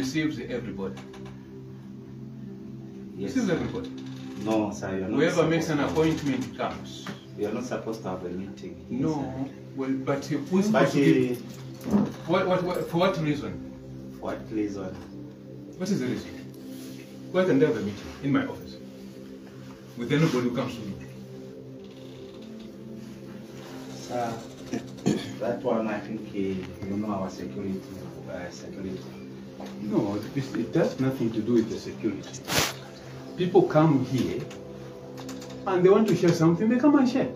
receives everybody. Yes. Receives everybody. No, sir, you're not Whoever makes an appointment comes. You're not supposed to have a meeting. here, No, sir. well, but who's supposed to give? What, what, what, for what reason? For what reason? What is the reason? Why can they have a meeting in my office with anybody who comes to me? Sir, that one I think you know our security, uh, security. No, it, has nothing to do with the security. People come here and they want to share something, they come and share.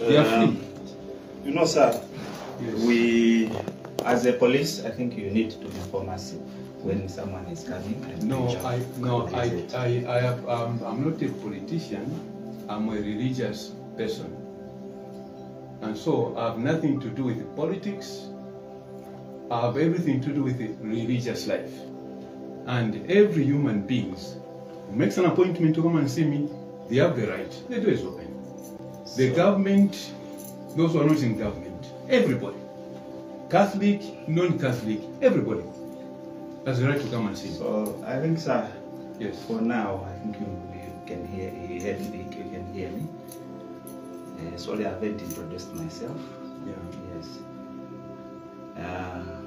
They are Um, free. You know, sir, Yes. we, as a police, I think you need to inform us when someone is coming. No, I, no, I, I, I have, um, I'm not a politician, I'm a religious person. And so I have nothing to do with politics, have everything to do with the religious life. And every human being who makes an appointment to come and see me, they have the right, the door is open. The government, those who are not in government, everybody, Catholic, non-Catholic, everybody has the right to come and see me. So I think, sir, Yes. for now, I think you, you can hear, you hear me, you can hear me. Uh, sorry, I haven't introduced myself. Yeah. Yes. Uh,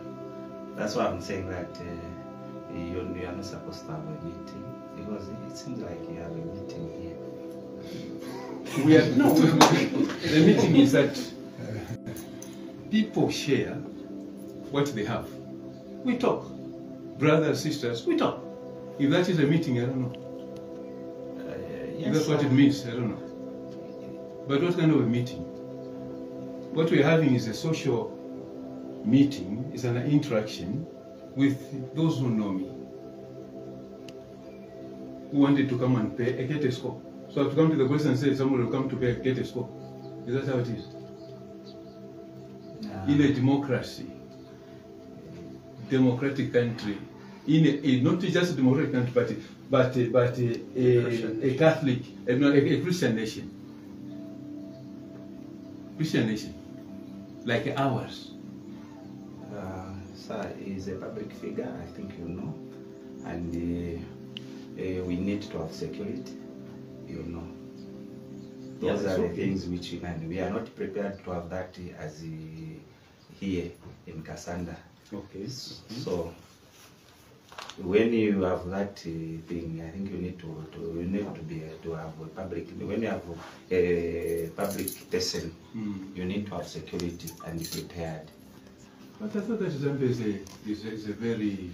that's why I'm saying that uh, you, you are not supposed to have a meeting because it seems like you have a meeting here. We are no. we- we- the meeting is that uh, people share what they have. We talk, brothers, sisters. We talk. If that is a meeting, I don't know. Uh, If that's what sir. it means, I don't know. But what kind of a meeting? What we're having is a social meeting. It's an interaction with those who know me, who wanted to come and pay a get a score. So I have to come to the police and say somebody will come to pay a get a score. Is that how it is? In a democracy, democratic country, in a, a- not just a democratic country, but a- but a, but a, a, a Catholic, a, a, a Christian nation, Christian nation, like ours. Sir is a public figure, I think you know, and uh, uh, we need to have security, you know. Those Yeah, are the things which we need. We are not prepared to have that as uh, here in Kasanda. Okay. So when you have that uh, thing, I think you need to, to you need to be to have a public. When you have a public person, Mm. you need to have security and be prepared. But I thought that Zambia is a, is a, is a very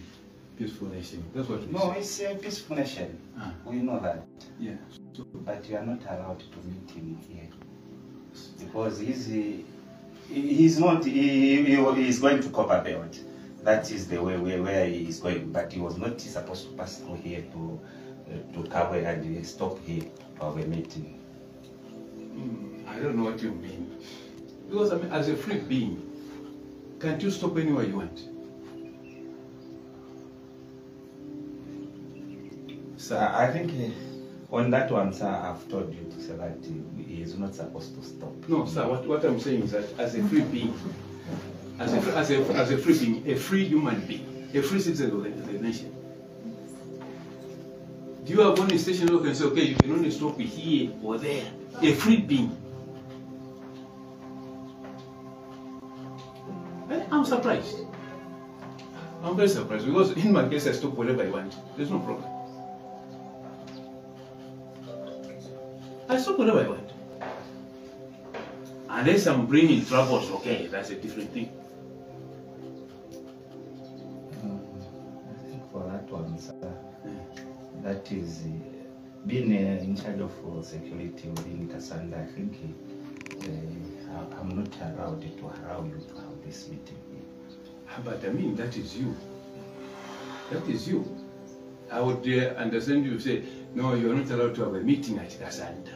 peaceful nation. That's what we No, say. it's a peaceful nation. Ah, We know that, yeah. So, but you are not allowed to meet him here because he's he, he's not he, he is going to Copperbelt. That is the way where, where he is going, but he was not supposed to pass through here to uh, to Kabwe and stop here have a meeting. mm, I don't know what you mean. Because I mean, as a free being, can't you stop anywhere you want? So I think uh, on that one, sir, I've told you to say that he, is not supposed to stop. No, sir, what, what I'm saying is that as a free being, as a, as a, as a free being, a free human being, a free citizen of the, the nation, do you have one station who can say, okay, you can only stop here or there? A free being. I'm surprised. I'm very surprised because in my case I stop wherever I want. There's no problem. I stop wherever I want. Unless I'm bringing troubles, okay, that's a different thing. Um, I think for that one, sir, that is uh, being uh, in charge of uh, security within Kasanda. I think uh, I- I'm not allowed to allow you to have this meeting. here. But I mean, that is you. That is you. I would uh, understand you say, no, you're not allowed to have a meeting at Kasanda.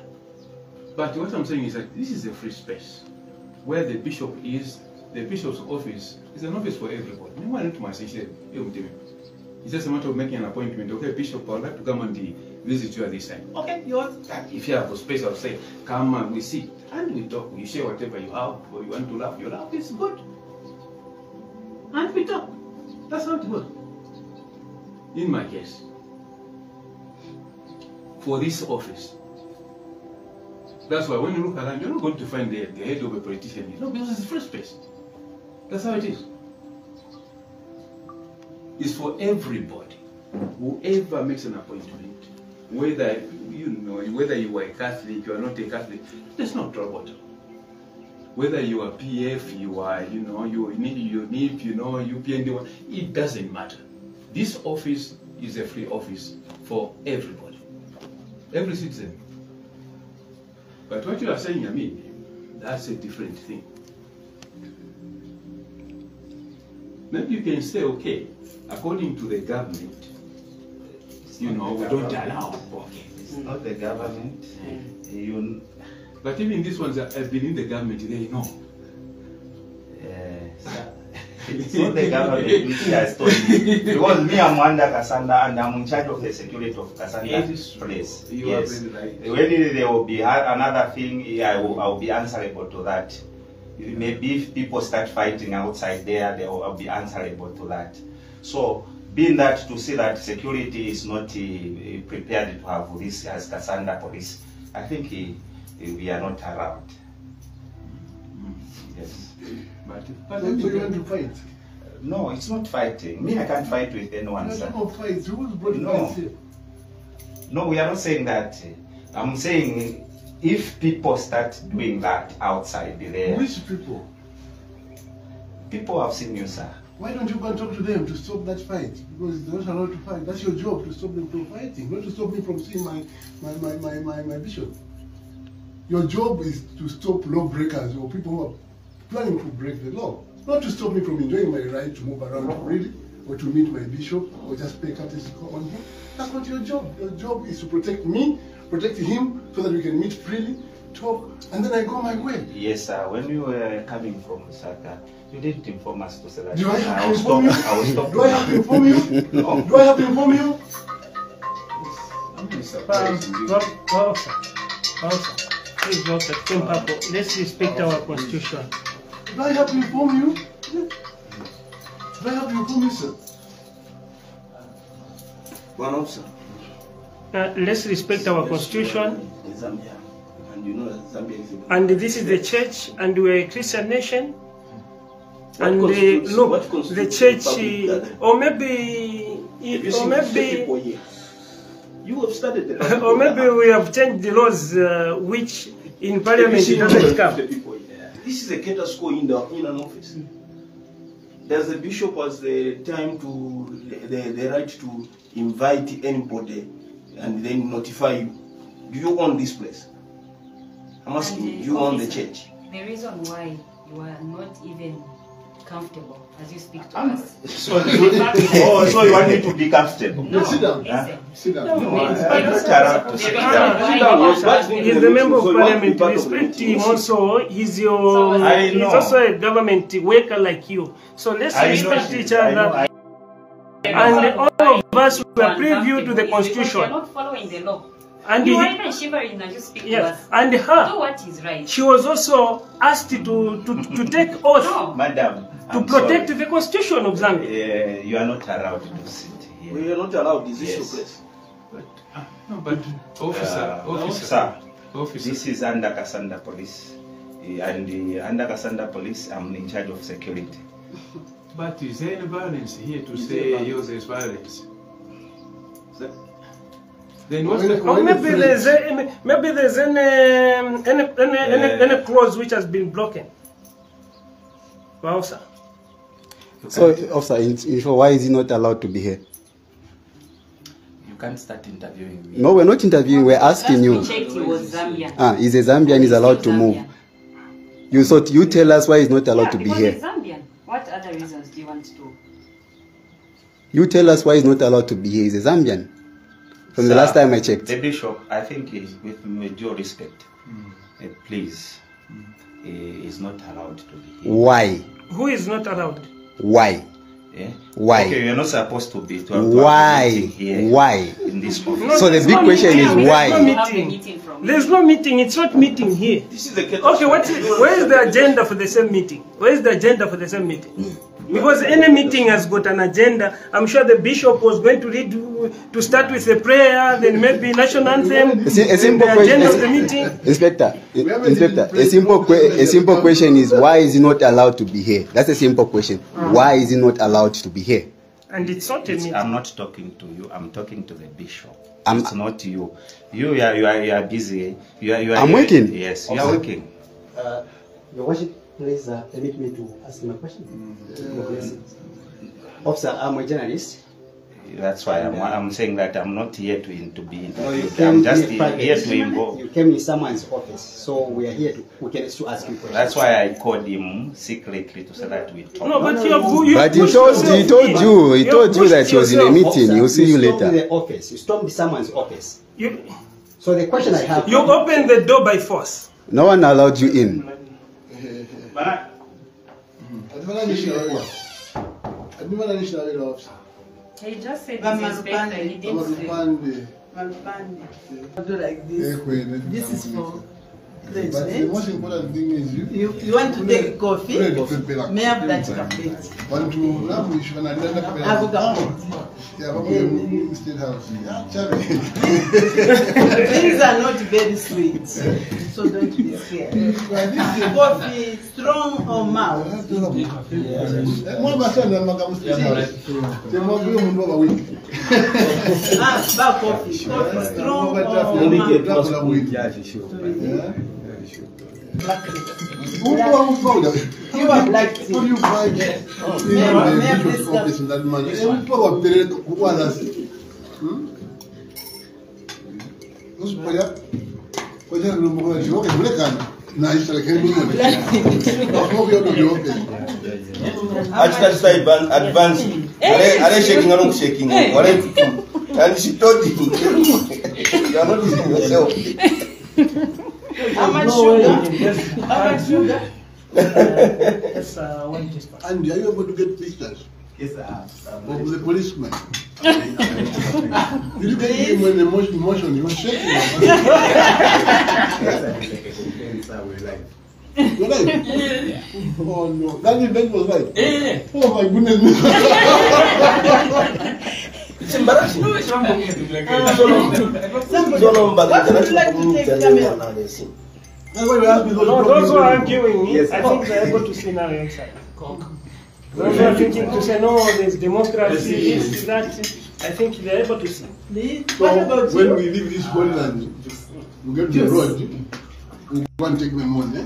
But what I'm saying is that this is a free space where the bishop is, the bishop's office is an office for everybody. No one to my It's just a matter of making an appointment. Okay, Bishop, I'd like to come and visit you at this time. Okay, you are, if you have the space, I'll say, come and we sit and we talk. We share whatever you have, or you want to laugh, you laugh. It's good. And we talk. That's how it goes. In my case, for this office, that's why when you look around, you're not going to find the, the head of a politician. here. No, because it's the first place. That's how it is. It's for everybody. Whoever makes an appointment, whether you know, whether you are a Catholic, you are not a Catholic, there's no trouble. Whether you are PF, you are, you know, you need you need, you know, UPND, it doesn't matter. This office is a free office for everybody, every citizen. But what you are saying, I mean, that's a different thing. Maybe you can say, okay, according to the government, you know, we don't allow. Okay. It's not the government. You, But even these ones have been in the government, they know. uh, it's not the government which has told me. Because me, I'm under Kasanda and I'm in charge of the security of Kasanda place. You yes. right. When there will be another thing, I will, I will be answerable to that. Maybe if people start fighting outside there, they will I'll be answerable to that. So, being that to see that security is not uh, prepared to have this as Kasanda police, I think uh, we are not around. Yes. But, So but so you want to fight? No, it's not fighting. Me, I can't fight with anyone, No, no fight. Who's No. No, we are not saying that. I'm saying if people start doing that outside there, Which people? people have seen you, sir. Why don't you go and talk to them to stop that fight? Because they're not allowed to fight. That's your job to stop them from fighting, not to stop me from seeing my my, my, my, my, my bishop. Your job is to stop lawbreakers or people who are planning to break the law. Not to stop me from enjoying my right to move around freely or to meet my bishop or just pay courtesy on him. That's not your job. Your job is to protect me, protect him so that we can meet freely, talk, and then I go my way. Yes, sir. When you were coming from Lusaka, you didn't inform us to say that. Do I have to inform stop. you? I will stop. Do I have to inform you? No. Do I have to inform you? I'm Um, surprised. indeed. Rob, Officer, Officer, please vote the same purpose. Let's respect our constitution. Do I have to inform you? Do I have to inform you, sir? One officer Uh, let's respect our constitution. In Zambia, and you know that Zambia is a And this is the church, and we're a Christian nation. What And uh, look, the church, public uh, or maybe, or seen 50 people maybe? You have studied the or maybe we have changed the laws, uh, which in Parliament it doesn't come. 50 people here? This is a cater school in the in an office. Does the bishop has the time to the, the right to invite anybody and then notify you? Do you own this place? I'm asking you, And, you own the church? The reason why you are not even comfortable as you speak to I'm- us. So, oh, so you want me to be comfortable? No, Yeah, sit down. listen. Sit down. No, No, I- It's I'm not also- allowed to sit down. Sit down, you yes, are- but- He's the member of So you want to be parliament. part of the Respect him also. He's your. So- I he's know. also a government worker like you. So let's I respect she- each I know, other. I- And all of us we are preview to the Uncomfortable is You're constitution. not following the law. And you are even shivering as you speak yes. to us. and her. Do what is right. she was also asked to to, to take oath No. Madam, to I'm protect sorry. the constitution of Zambia. Uh, you are not allowed to sit here. We are not allowed. Is this Yes. your place? But, uh, no, but officer, Uh, officer, sir, officer. This is under Kasanda Police. Eh, And uh, under Kasanda Police, I'm in charge of security. But is there any violence here to Is say there violence? yours is violence? Sir? Then what's the Or maybe the there's threat? a, maybe there's any any any, any, Uh, any clause which has been broken. Wow, sir. So, officer, in, in short, why is he not allowed to be here? You can't start interviewing me. No, we're not interviewing, we're asking you. checked, he was Zambian. Ah, he's a Zambian, he's allowed to move. You thought you tell us why he's not allowed Yeah, to be here. he's Zambian. What other reasons do you want to? You tell us why he's not allowed to be here. He's a Zambian. From the last time I checked. The bishop, I think, is, with, with due respect, uh, please, uh, is not allowed to be here. Why? Who is not allowed? Why? Eh? Why? Okay, you're not supposed to be. To have, to Why? here Why? In this No. So the big no question meeting. is There's why? no We have a meeting. meeting There's no meeting. It's not meeting here. This is the Okay, What? Is, where is the agenda for the same meeting? Where is the agenda for the same meeting? Because any meeting has got an agenda. I'm sure the bishop was going to read to start with a prayer, then maybe national anthem, A, si- a simple the question, agenda of the meeting. Inspector. We Inspector. A simple, no que- play- a simple question is why is he not allowed to be here? That's a simple question. Why is he not allowed to be here? And it's not a It's- meeting. I'm not talking to you. I'm talking to the bishop. I'm- it's not you. You, you are, you are, you are busy. You are, you are. I'm working. Yes, you are working. Uh, Your worship, please uh, permit me to ask him a question. Yes. Officer, I'm a journalist. That's why I'm, I'm saying that I'm not here to, in, to be You interviewed. came I'm just here here to involve. You came in someone's office, so we are here to, we can still ask you questions. That's why I called him secretly to say that we talk. No, but you have you But he told he told you he have told you that he was in a yourself. meeting. He'll see you stormed later. the office. You stormed someone's office. You, So the question I have. you opened the door by force. No one allowed you in. Atifananishi na wewe. Atifananishi na wewe officer. He just said Mama he's inspector. He didn't say. tupande. Malupande. Do like this. This is for But the most important thing is you. You, you want to take coffee? Ule dipepela. May I have that carpet? Bantu namu ishwa na ndanda kapela. Have a carpet. Yeah, babu ya state house. Yeah, chale. Things are not very sweet, so don't be scared. Coffee, strong or mild? Mwana basana makamu state house. Temwa kuyo mundu wa wiki. Ah, bad coffee. Coffee, strong or Ndike mild? Black Who achikati saadvance are shakinga nokushakinga ware and she told you youare not using yourself How much No way. sugar? Yes. How much sugar? Yes, uh, one teaspoon. And are you able to get pictures Yes, I sir. of the policeman? Did you get him when the motion, motion he was shaking? You're right. Oh no, that event was right. Oh my goodness me. It's embarrassing. Somebody, Don't know, but what would you like to take camera? That's why we asked me those No, those who are problems. arguing, I think they're able to see now inside. Those who are thinking to say, no, there's democracy, this, that, I think they're able to see. So what about when you? we leave this Scotland, we get to the road, we go and take them on. Eh?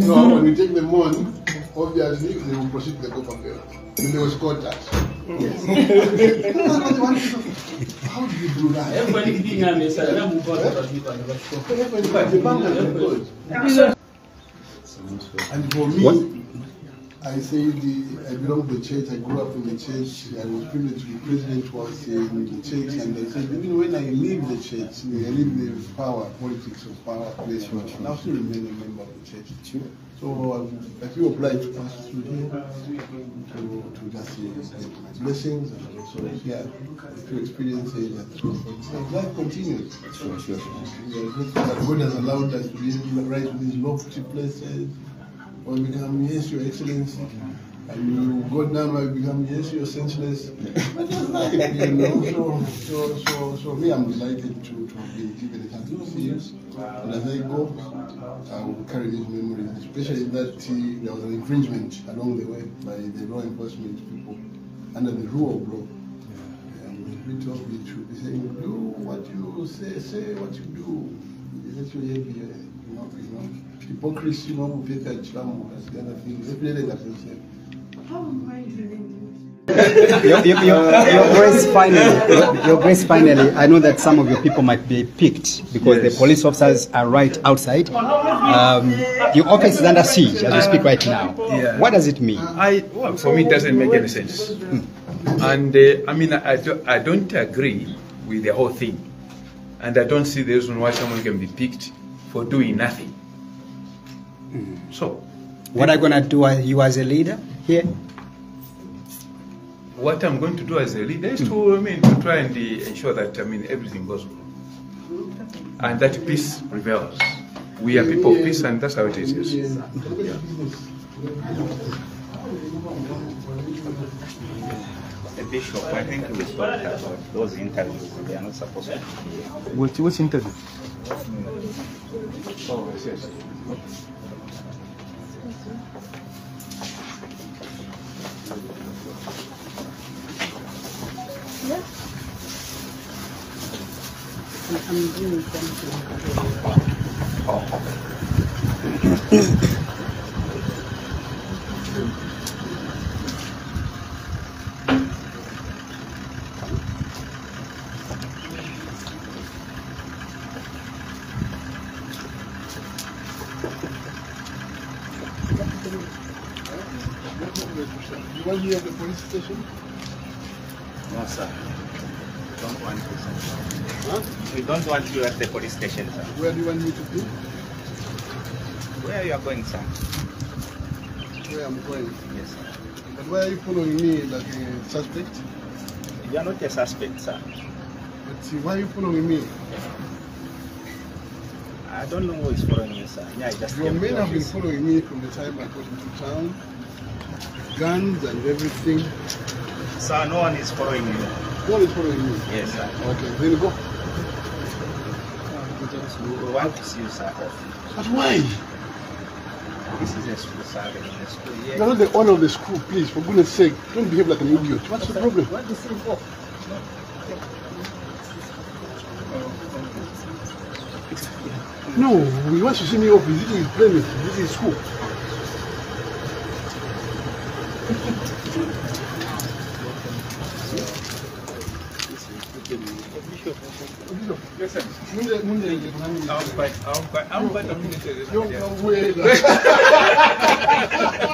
so when we take them on, obviously they will proceed to the Copa Bell. And they will escort us. Yes. How do you do that? The bank has been good. And for me, I say the, I belong to the church, I grew up in the church, I was privileged to be president was in the church, and I said, even when I leave the church, I leave the power, politics of power, place, and I'll still remain a member of the church. So um, I feel obliged to pass through here to, to just get my blessings and also here to experience it. life continues. Sure, sure. We are grateful that God has allowed us to be able to rise to these lofty places. Or become, yes, your excellency. And you go down where become, yes, your senseless. But that's life, you know. So, so, so, so me, I'm delighted to, to be given a chance to see you. And as I go, I will carry these memories, especially that uh, there was an infringement along the way by the law enforcement people under the rule of law. And we told me to be saying, do what you say, say what you do. That's your behavior, you know, you know. Hypocrisy, you know, we take that charm, that's the other thing. Every day that we say. How am I doing Your, your, your, your Grace, finally, your, your Grace, finally, I know that some of your people might be picked because the police officers are right outside. Um, your office is under siege as we speak right now. Yeah. What does it mean? I, well, for me, it doesn't make any sense. And uh, I mean, I, do, I don't agree with the whole thing. And I don't see the reason why someone can be picked for doing nothing. So, What are you going to do as you as a leader here? what I'm going to do as a leader is to, I mean, to try and uh, ensure that, I mean, everything goes well. And that peace prevails. We are people of peace and that's how it is. Yes. The bishop, I think we talked about those interviews. They are not supposed to be here. What, what's interview? Oh, yes, yes. I'm doing. You at the police station? No, sir. We don't want you, sir. Huh? We don't want you at the police station, sir. Where do you want me to be? Where are you are going, sir? Where I'm going. Yes, sir. But why are you following me like a suspect? You are not a suspect, sir. But see, why are you following me? I don't know who is following you, sir. Yeah, I just Your men have been following me from the time I got into town. Guns and everything. Sir, no one is following you. What is following you? Yes, sir. Okay, then go. We want to see you, sir. But why? This is a school, sir. A school here. You're not the owner of the school, please, for goodness sake. Don't behave like an idiot. What's the problem? What is it for? No, he wants to see me off visiting his premise, visiting his school. Yes, sir. Munde, munde, munde. I'm quite, I'm quite, I'm quite appreciative. Don't Yeah. come away. Come Yes, I'm